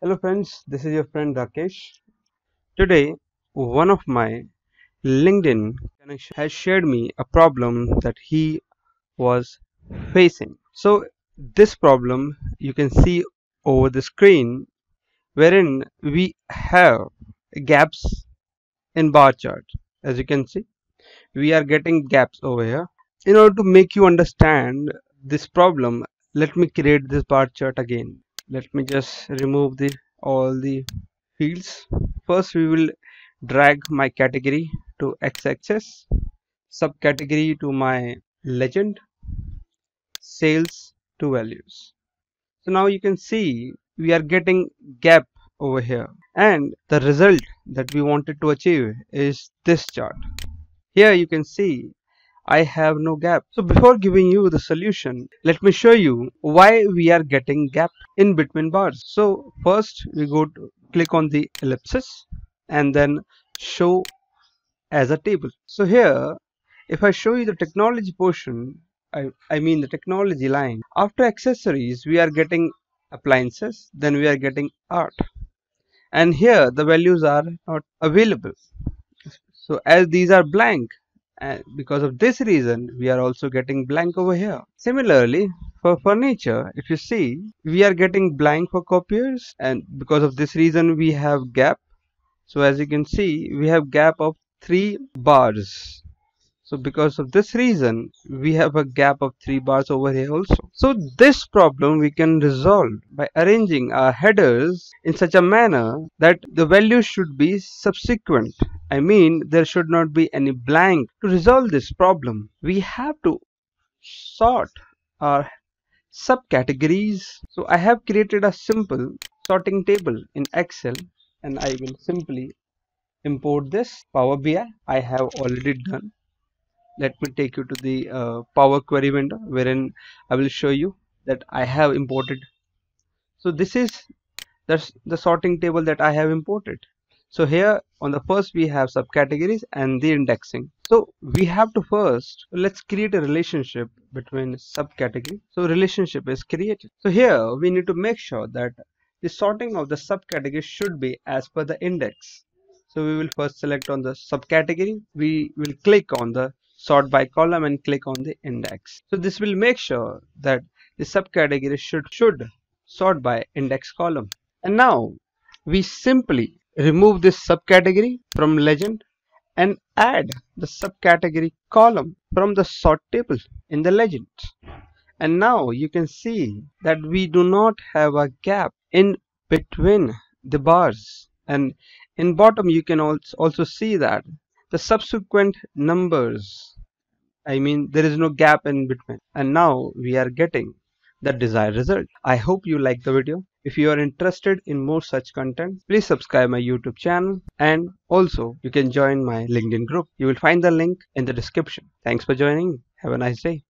Hello friends, this is your friend Rakesh. Today, one of my LinkedIn connection has shared me a problem that he was facing. So this problem you can see over the screen wherein we have gaps in bar chart. As you can see, we are getting gaps over here. In order to make you understand this problem, let me create this bar chart again let me just remove the all the fields. First we will drag my category to x-axis subcategory to my legend sales to values. So now you can see we are getting gap over here. And the result that we wanted to achieve is this chart. Here you can see I have no gap. So before giving you the solution, let me show you why we are getting gap in between bars. So first we go to click on the ellipsis and then show as a table. So here, if I show you the technology portion, I, I mean the technology line, after accessories, we are getting appliances, then we are getting art. And here the values are not available. So as these are blank, and because of this reason we are also getting blank over here similarly for furniture if you see we are getting blank for copiers and because of this reason we have gap so as you can see we have gap of three bars so because of this reason, we have a gap of 3 bars over here also. So this problem we can resolve by arranging our headers in such a manner that the values should be subsequent. I mean there should not be any blank. To resolve this problem, we have to sort our subcategories. So I have created a simple sorting table in Excel and I will simply import this Power BI I have already done let me take you to the uh, power query window wherein I will show you that I have imported so this is that's the sorting table that I have imported so here on the first we have subcategories and the indexing. So we have to first let's create a relationship between subcategory. So relationship is created. So here we need to make sure that the sorting of the subcategory should be as per the index. So we will first select on the subcategory. We will click on the sort by column and click on the index. So this will make sure that the subcategory should, should sort by index column. And now we simply remove this subcategory from legend and add the subcategory column from the sort table in the legend. And now you can see that we do not have a gap in between the bars and in bottom you can also see that the subsequent numbers I mean there is no gap in between and now we are getting the desired result. I hope you like the video. If you are interested in more such content, please subscribe my YouTube channel and also you can join my LinkedIn group. You will find the link in the description. Thanks for joining. Have a nice day.